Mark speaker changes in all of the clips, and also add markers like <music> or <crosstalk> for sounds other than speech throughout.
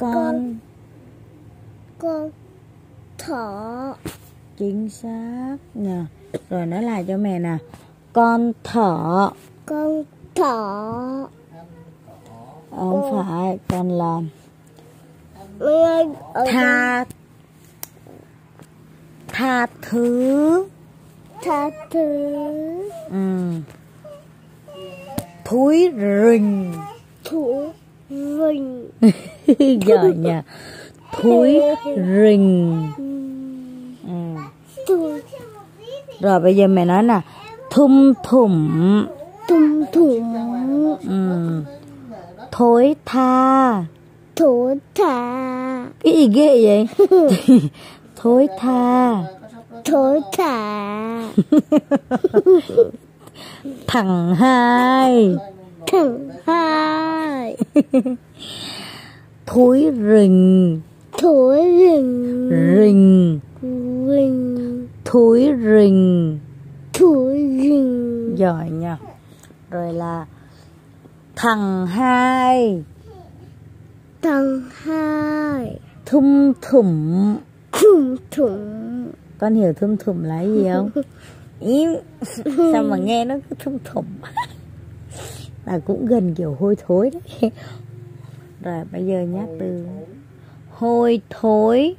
Speaker 1: con.
Speaker 2: Con. Thỏ.
Speaker 1: Chính xác. Nè rồi nói lại cho mẹ nè. Con thỏ.
Speaker 2: Con thỏ.
Speaker 1: Không phải con là tha tha thứ.
Speaker 2: Tha thứ.
Speaker 1: Ừ. thúi rình
Speaker 2: thủ vinh
Speaker 1: giỏi nhỉ thúi rình. Ừ. rồi bây giờ mẹ nói nè. Thum thủm.
Speaker 2: Thùng thùng
Speaker 1: ừ. thối tha.
Speaker 2: Thủ thả
Speaker 1: cái gì ghê vậy? <laughs> Thối tha.
Speaker 2: Thủ thả <laughs>
Speaker 1: thằng hai.
Speaker 2: Thằng hai
Speaker 1: thúi rình.
Speaker 2: Thủ rừng
Speaker 1: rình.
Speaker 2: Rừng
Speaker 1: thúi rình.
Speaker 2: Thủ rừng
Speaker 1: giỏi nhỉ rồi là thằng hai.
Speaker 2: Thằng hai.
Speaker 1: Thum thủm.
Speaker 2: Thùng thùng
Speaker 1: con hiểu thum thủm là gì không? <laughs> Ý sao mà nghe nó cứ thum thủm là cũng gần kiểu hôi thối đấy. <laughs> Rồi bây giờ nhá từ hôi thối.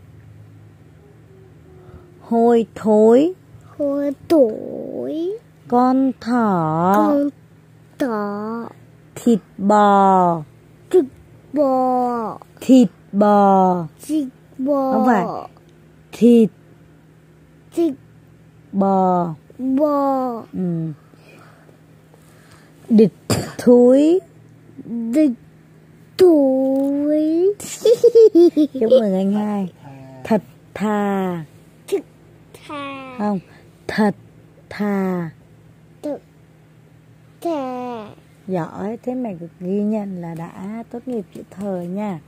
Speaker 1: Hôi thối.
Speaker 2: Hôi tuổi
Speaker 1: con thỏ.
Speaker 2: Con thỏ.
Speaker 1: Thịt bò.
Speaker 2: Thịt bò.
Speaker 1: Thịt bò.
Speaker 2: Thịt bò.
Speaker 1: Không phải. thịt
Speaker 2: thịt
Speaker 1: bò.
Speaker 2: bò.
Speaker 1: Ừ. địch thúi
Speaker 2: tuổi
Speaker 1: chúc mừng anh hai. Thật thà.
Speaker 2: Thịt thà.
Speaker 1: Không thật thà.
Speaker 2: Thà.
Speaker 1: Giỏi thế mày ghi nhận là đã tốt nghiệp chữ thời nha